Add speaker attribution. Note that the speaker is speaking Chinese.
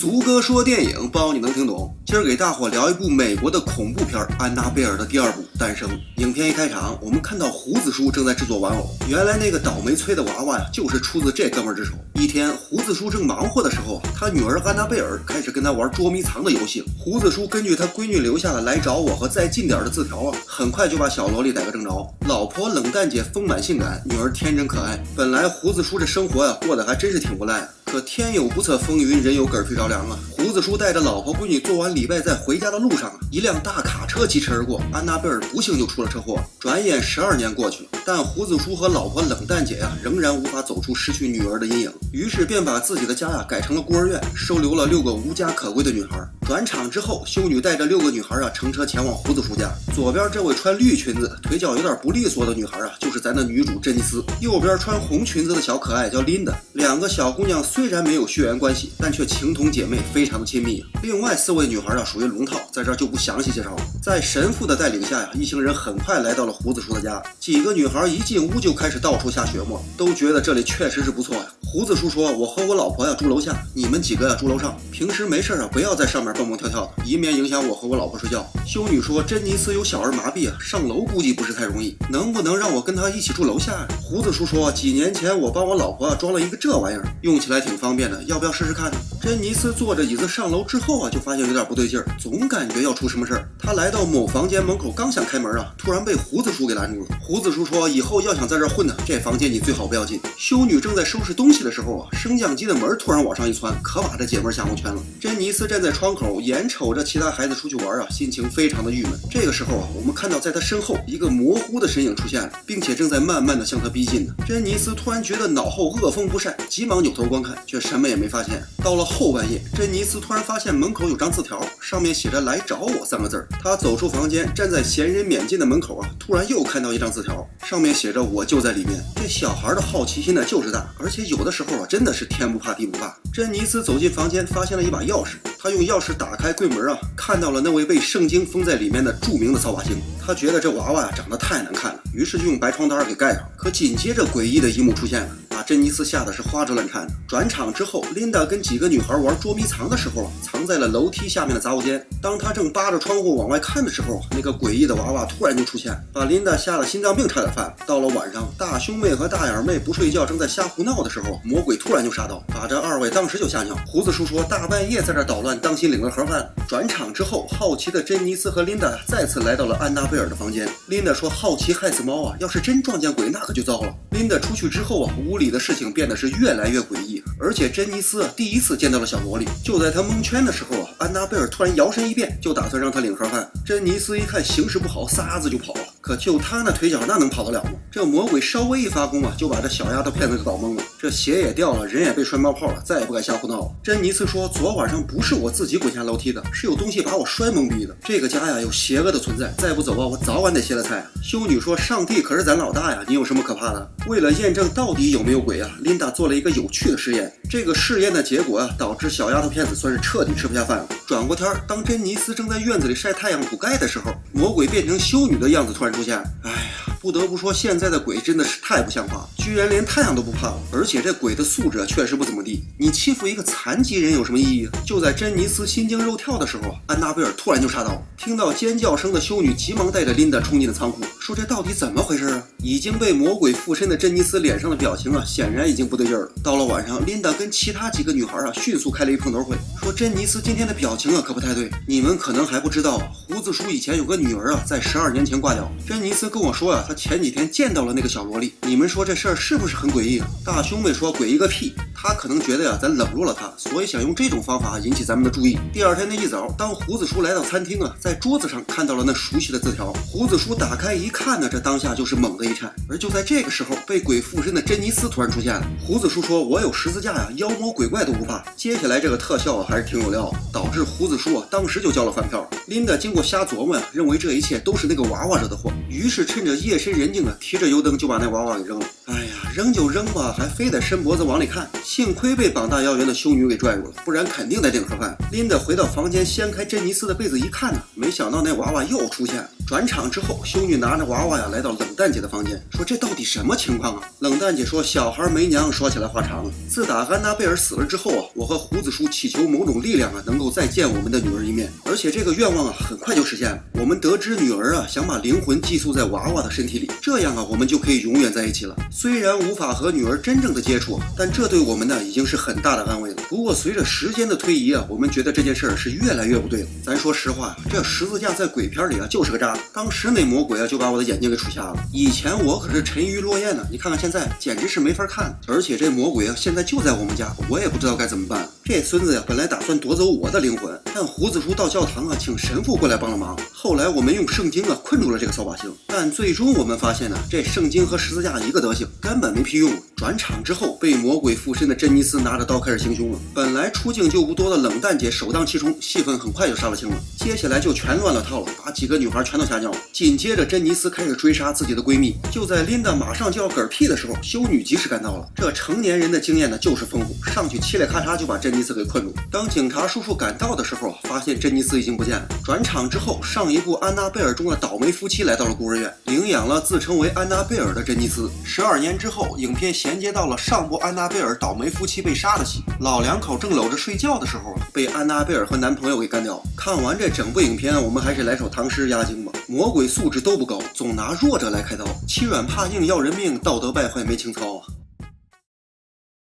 Speaker 1: 苏哥说电影，包你能听懂。今儿给大伙聊一部美国的恐怖片《安娜贝尔》的第二部《诞生》。影片一开场，我们看到胡子叔正在制作玩偶。原来那个倒霉催的娃娃呀，就是出自这哥们儿之手。一天，胡子叔正忙活的时候，他女儿安娜贝尔开始跟他玩捉迷藏的游戏。胡子叔根据他闺女留下的“来找我”和“再近点”的字条啊，很快就把小萝莉逮个正着。老婆冷淡姐丰满性感，女儿天真可爱。本来胡子叔这生活呀，过得还真是挺不赖。可天有不测风云，人有梗儿吹着凉啊！胡子叔带着老婆闺女做完礼拜，在回家的路上，一辆大卡车疾驰而过，安娜贝尔不幸就出了车祸。转眼十二年过去了，但胡子叔和老婆冷淡姐呀，仍然无法走出失去女儿的阴影，于是便把自己的家呀改成了孤儿院，收留了六个无家可归的女孩。转场之后，修女带着六个女孩啊，乘车前往胡子叔家。左边这位穿绿裙子、腿脚有点不利索的女孩啊，就是咱的女主珍妮斯；右边穿红裙子的小可爱叫琳达。两个小姑娘虽然没有血缘关系，但却情同姐妹，非常亲密。另外四位女孩啊，属于龙套，在这儿就不详细介绍了。在神父的带领下呀，一行人很快来到了胡子叔的家。几个女孩一进屋就开始到处下血沫，都觉得这里确实是不错呀。胡子叔说：“我和我老婆呀住楼下，你们几个呀住楼上。平时没事啊，不要在上面蹦蹦跳跳的，以免影响我和我老婆睡觉。”修女说：“珍妮斯有小儿麻痹啊，上楼估计不是太容易，能不能让我跟她一起住楼下呀？”胡子叔说：“几年前我帮我老婆啊装了一个这玩意儿，用起来挺方便的，要不要试试看？”珍妮斯坐着椅子上楼之后啊，就发现有点不对劲儿，总感觉要出什么事儿。她来到某房间门口，刚想开门啊，突然被胡子叔给拦住了。胡子叔说：“以后要想在这混呢，这房间你最好不要进。”修女正在收拾东西的时候啊，升降机的门突然往上一窜，可把这姐们吓蒙圈了。珍妮斯站在窗口，眼瞅着其他孩子出去玩啊，心情非常的郁闷。这个时候啊，我们看到在她身后一个模糊的身影出现了，并且正在慢慢的向她逼近呢。珍妮斯突然觉得脑后恶风不善，急忙扭头观看，却什么也没发现。到了后半夜，珍妮斯突然发现门口有张字条，上面写着“来找我”三个字儿。她走出房间，站在闲人免进的门口啊，突然又看到一张字条，上面写着“我就在里面”。这小孩的好奇心呢就是大，而且有的时候啊，真的是天不怕地不怕。珍妮斯走进房间，发现了一把钥匙，她用钥匙打开柜门啊，看到了那位被圣经封在里面的著名的扫把星。她觉得这娃娃呀长得太难看了，于是就用白床单给盖上。可紧接着诡异的一幕出现了。珍妮斯吓得是花枝乱颤。转场之后，琳达跟几个女孩玩捉迷藏的时候啊，藏在了楼梯下面的杂物间。当她正扒着窗户往外看的时候，那个诡异的娃娃突然就出现，把琳达吓得心脏病差点犯。到了晚上，大兄妹和大眼妹不睡觉，正在瞎胡闹的时候，魔鬼突然就杀到，把这二位当时就吓尿。胡子叔说：“大半夜在这捣乱，当心领了盒饭。”转场之后，好奇的珍妮斯和琳达再次来到了安娜贝尔的房间。琳达说：“好奇害死猫啊，要是真撞见鬼，那可就糟了。”琳达出去之后啊，屋里的。事情变得是越来越诡异，而且珍妮斯第一次见到了小萝莉。就在她蒙圈的时候啊，安娜贝尔突然摇身一变，就打算让她领盒饭。珍妮斯一看形势不好，撒子就跑了。可就她那腿脚，那能跑得了吗？这魔鬼稍微一发功啊，就把这小丫头片子给搞懵了。这鞋也掉了，人也被摔冒泡了，再也不敢瞎胡闹了。珍妮斯说：“昨晚上不是我自己滚下楼梯的，是有东西把我摔懵逼的。这个家呀，有邪恶的存在，再不走啊，我早晚得歇了菜。”修女说：“上帝可是咱老大呀，你有什么可怕的？”为了验证到底有没有鬼啊，琳达做了一个有趣的实验。这个试验的结果啊，导致小丫头片子算是彻底吃不下饭了。转过天儿，当珍妮斯正在院子里晒太阳补钙的时候，魔鬼变成修女的样子突然出现。哎呀，不得不说，现在的鬼真的是太不像话，居然连太阳都不怕了。而且这鬼的素质确实不怎么地。你欺负一个残疾人有什么意义？就在珍妮斯心惊肉跳的时候，安娜贝尔突然就杀到了。听到尖叫声的修女急忙带着琳达冲进了仓库，说这到底怎么回事啊？已经被魔鬼附身的珍妮斯脸上的表情啊，显然已经不对劲了。到了晚上，琳达跟其他几个女孩啊，迅速开了一碰头会，说珍妮斯今天的表情啊，可不太对。你们可能还不知道啊，胡子叔以前有个女儿啊，在十二年前挂掉。珍妮斯跟我说呀，他前几天见到了那个小萝莉。你们说这事儿是不是很诡异啊？大兄妹说诡异个屁，他可能觉得呀，咱冷落了他，所以想用这种方法引起咱们的注意。第二天的一早，当胡子叔来到餐厅啊，在桌子上看到了那熟悉的字条。胡子叔打开一看呢，这当下就是猛地一颤。而就在这个时候，被鬼附身的珍妮斯突然出现了。胡子叔说：“我有十字架呀，妖魔鬼怪都不怕。”接下来这个特效啊，还是挺有料，导致胡子叔啊，当时就交了饭票。琳达经过瞎琢磨呀，认为这一切都是那个娃娃惹的祸，于是趁着夜深人静啊，提着油灯就把那娃娃给扔了。哎！扔就扔吧，还非得伸脖子往里看。幸亏被膀大腰圆的修女给拽住了，不然肯定得领盒饭。琳达回到房间，掀开珍妮斯的被子一看呢，没想到那娃娃又出现了。转场之后，修女拿着娃娃呀来到冷淡姐的房间，说：“这到底什么情况啊？”冷淡姐说：“小孩没娘，说起来话长。自打安娜贝尔死了之后啊，我和胡子叔祈求某种力量啊，能够再见我们的女儿一面。而且这个愿望啊，很快就实现了。我们得知女儿啊想把灵魂寄宿在娃娃的身体里，这样啊，我们就可以永远在一起了。虽然无法和女儿真正的接触，但这对我们呢已经是很大的安慰了。不过随着时间的推移啊，我们觉得这件事儿是越来越不对了。咱说实话，这十字架在鬼片里啊就是个渣。当时那魔。”鬼啊，就把我的眼睛给杵瞎了。以前我可是沉鱼落雁呢，你看看现在，简直是没法看。而且这魔鬼啊，现在就在我们家，我也不知道该怎么办。这孙子呀，本来打算夺走我的灵魂，但胡子叔到教教堂啊，请神父过来帮了忙。后来我们用圣经啊困住了这个扫把星，但最终我们发现呢，这圣经和十字架一个德行，根本没屁用。转场之后，被魔鬼附身的珍妮斯拿着刀开始行凶了。本来出镜就不多的冷淡姐首当其冲，戏份很快就杀了青了。接下来就全乱了套了，把几个女孩全都吓尿了。紧接着，珍妮斯开始追杀自己的闺蜜。就在琳达马上就要嗝屁的时候，修女及时赶到了。这成年人的经验呢，就是丰富，上去嘁哩咔嚓就把珍妮斯给困住。当警察叔叔赶到的时候，发现珍妮斯已经不见了。转场之后，上一部《安娜贝尔》中的倒霉夫妻来到了孤儿院，领养了自称为安娜贝尔的珍妮斯。十二年之后，影片衔接到了上部《安娜贝尔》倒霉夫妻被杀的戏。老两口正搂着睡觉的时候，被安娜贝尔和男朋友给干掉。看完这整部影片，我们还是来首唐诗压惊吧。魔鬼素质都不高，总拿弱者来开刀，欺软怕硬要人命，道德败坏没情操啊。